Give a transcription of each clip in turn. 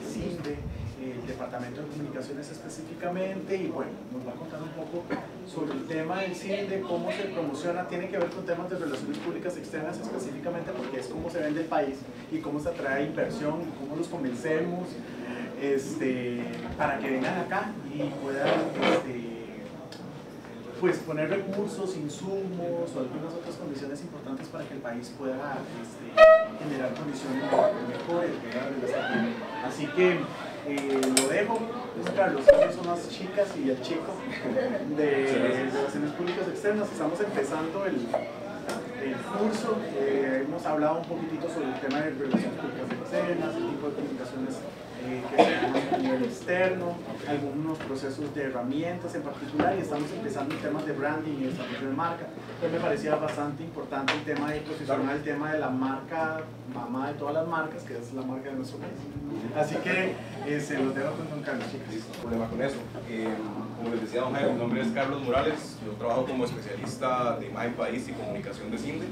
CINDE, el Departamento de Comunicaciones específicamente, y bueno, nos va a contar un poco sobre el tema del CINDE, cómo se promociona, tiene que ver con temas de relaciones públicas externas específicamente porque es cómo se vende el país y cómo se atrae inversión, cómo los convencemos este, para que vengan acá y puedan este, pues poner recursos, insumos o algunas otras condiciones importantes para que el país pueda este, generar condiciones mejores. Así que eh, lo dejo, pues, Carlos, son las chicas y el chico de Relaciones Públicas Externas. Estamos empezando el, el curso, eh, hemos hablado un poquitito sobre el tema de Relaciones Públicas Externas, el tipo de comunicaciones que se a nivel externo, algunos procesos de herramientas en particular y estamos empezando en temas de branding y desarrollo de marca. Entonces me parecía bastante importante el tema de posicionar el tema de la marca mamá de todas las marcas, que es la marca de nuestro país. Así que eh, se los dejo con Carlos, chicas. problema con eso. Eh, como les decía don Jaime, mi nombre es Carlos Morales, yo trabajo como especialista de imagen país y comunicación de CINDE.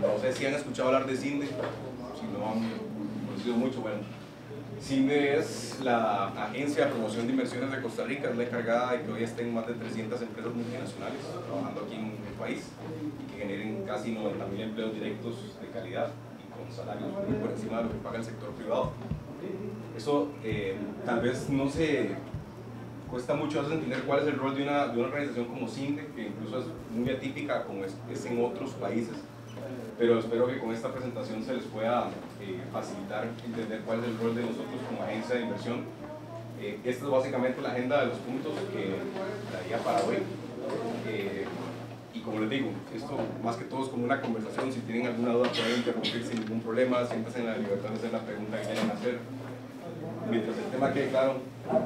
No sé si han escuchado hablar de CINDE, si no han conocido mucho, bueno, CINDE es la agencia de promoción de inversiones de Costa Rica, es la encargada de que hoy estén más de 300 empresas multinacionales trabajando aquí en el país y que generen casi 90.000 empleos directos de calidad y con salarios muy por encima de lo que paga el sector privado. Eso eh, tal vez no se cuesta mucho entender cuál es el rol de una, de una organización como CINDE, que incluso es muy atípica como es en otros países pero espero que con esta presentación se les pueda eh, facilitar entender cuál es el rol de nosotros como agencia de inversión. Eh, esta es básicamente la agenda de los puntos que traía para hoy. Eh, y como les digo, esto más que todo es como una conversación, si tienen alguna duda pueden interrumpir sin ningún problema, siéntanse en la libertad de hacer la pregunta que quieran hacer. Mientras el tema quede claro,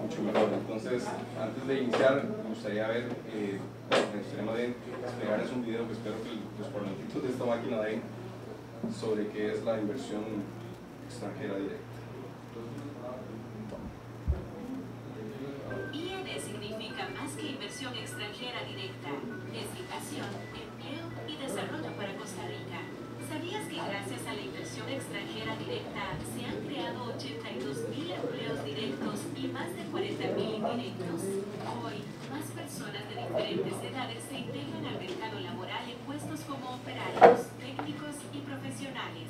mucho mejor. Entonces, antes de iniciar, me gustaría ver me gustaría de es un video que espero que los parlamentitos de esta máquina den sobre qué es la inversión extranjera directa. IED significa más que inversión extranjera directa, es educación, empleo y desarrollo para Costa Rica. ¿Sabías que gracias a la inversión extranjera directa se han creado 82.000 empleos directos y más de 40.000 indirectos? Hoy, más personas de diferentes edades se integran al mercado laboral en puestos como operarios, técnicos y profesionales.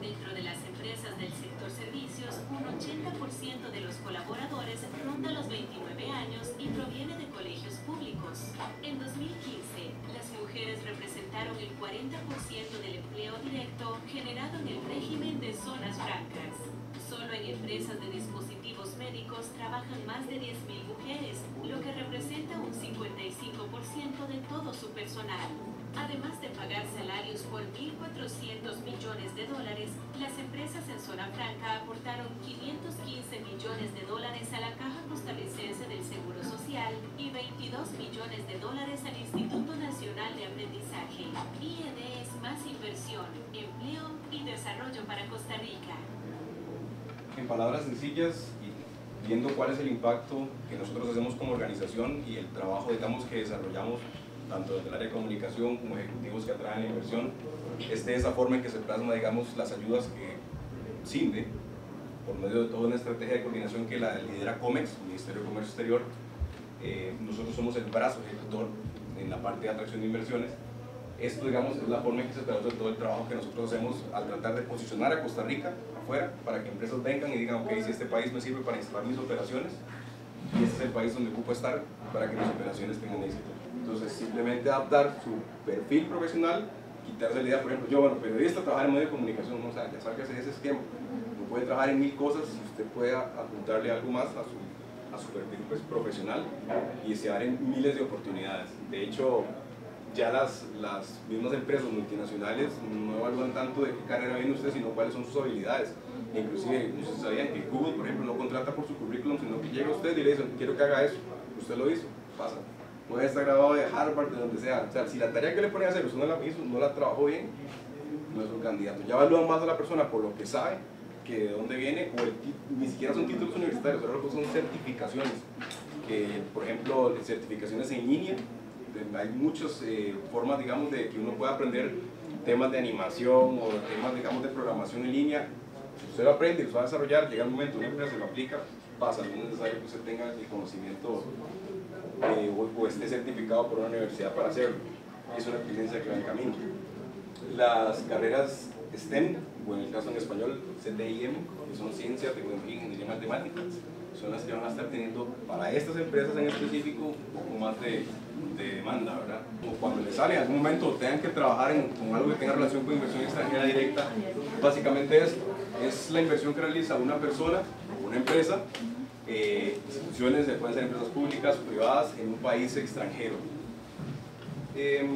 Dentro de las empresas del sector servicios, un 80% de los colaboradores ronda los 29 años y proviene de colegios públicos. En 2015, las mujeres representaron el 40% del empleo directo generado en el régimen de zonas francas. Solo en empresas de dispositivos médicos trabajan más de 10.000 mujeres, lo que representa un 55% de todo su personal. Además de pagar salarios por 1.400 millones de dólares, las empresas en zona franca aportaron 515 millones de dólares a la Caja Costarricense del Seguro Social y 22 millones de dólares al Instituto Nacional de Aprendizaje. IED es más inversión, empleo y desarrollo para Costa Rica en palabras sencillas y viendo cuál es el impacto que nosotros hacemos como organización y el trabajo que desarrollamos tanto desde el área de comunicación como ejecutivos que atraen la inversión, es esa forma en que se plasma digamos, las ayudas que CINDE, por medio de toda una estrategia de coordinación que la lidera COMEX, Ministerio de Comercio Exterior, eh, nosotros somos el brazo ejecutor en la parte de atracción de inversiones, esto, digamos, es la forma en que se traduce todo el trabajo que nosotros hacemos al tratar de posicionar a Costa Rica afuera para que empresas vengan y digan, ok, si este país me sirve para instalar mis operaciones, y este es el país donde ocupo estar para que mis operaciones tengan éxito. Entonces, simplemente adaptar su perfil profesional, quitarse la idea, por ejemplo, yo, bueno, periodista, trabajar en medio de comunicación, no, o sea, ya de ese esquema. Uno puede trabajar en mil cosas si usted puede apuntarle algo más a su, a su perfil pues, profesional y se abren miles de oportunidades. De hecho, ya las, las mismas empresas multinacionales no evalúan tanto de qué carrera viene usted, sino cuáles son sus habilidades. Inclusive, ustedes sabían que Google, por ejemplo, no contrata por su currículum, sino que llega usted y le dice, quiero que haga eso. Usted lo hizo, pasa. Puede estar grabado de Harvard, de donde sea. O sea, si la tarea que le pone a hacer usted no la hizo, no la trabajó bien, no es un candidato. Ya evalúan más a la persona por lo que sabe que de dónde viene, o el, ni siquiera son títulos universitarios, ahora son certificaciones. Que, por ejemplo, certificaciones en línea, hay muchas eh, formas, digamos, de que uno pueda aprender temas de animación o temas, digamos, de programación en línea usted lo aprende lo va a desarrollar, llega el momento, una empresa lo aplica, pasa, no es necesario que usted tenga el conocimiento eh, o, o, esté certificado por una universidad para hacerlo. Es una experiencia que va en camino. Las carreras STEM, o en el caso en español, CTIM, que son ciencia, tecnología, ingeniería y matemáticas, son las que van a estar teniendo para estas empresas en específico un poco más de, de demanda, ¿verdad? O cuando les sale en algún momento tengan que trabajar en, con algo que tenga relación con inversión extranjera directa, básicamente es, es la inversión que realiza una persona, una empresa, eh, instituciones, pueden ser empresas públicas, privadas, en un país extranjero. Eh,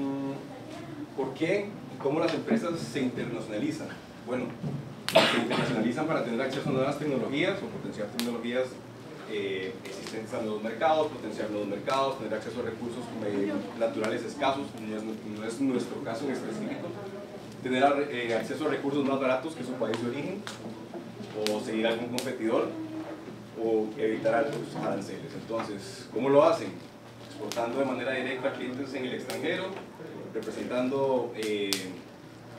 ¿Por qué cómo las empresas se internacionalizan? Bueno, se internacionalizan para tener acceso a nuevas tecnologías o potenciar tecnologías eh, existentes a nuevos mercados, potenciar nuevos mercados, tener acceso a recursos eh, naturales escasos, no es, no es, nuestro caso en específico, tener eh, acceso a recursos más baratos que su país de origen, o seguir algún competidor, o evitar altos aranceles. Entonces, ¿cómo lo hacen? Exportando de manera directa a clientes en el extranjero, representando eh,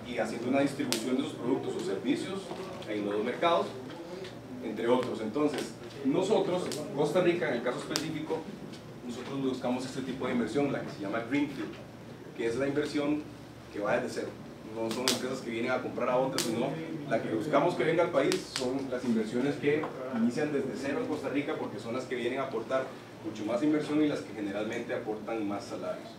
y haciendo una distribución de sus productos o servicios en nuevos mercados, entre otros. Entonces, nosotros, Costa Rica en el caso específico, nosotros buscamos este tipo de inversión, la que se llama Greenfield, que es la inversión que va desde cero. No son empresas que vienen a comprar a otras, sino la que buscamos que venga al país son las inversiones que inician desde cero en Costa Rica porque son las que vienen a aportar mucho más inversión y las que generalmente aportan más salarios.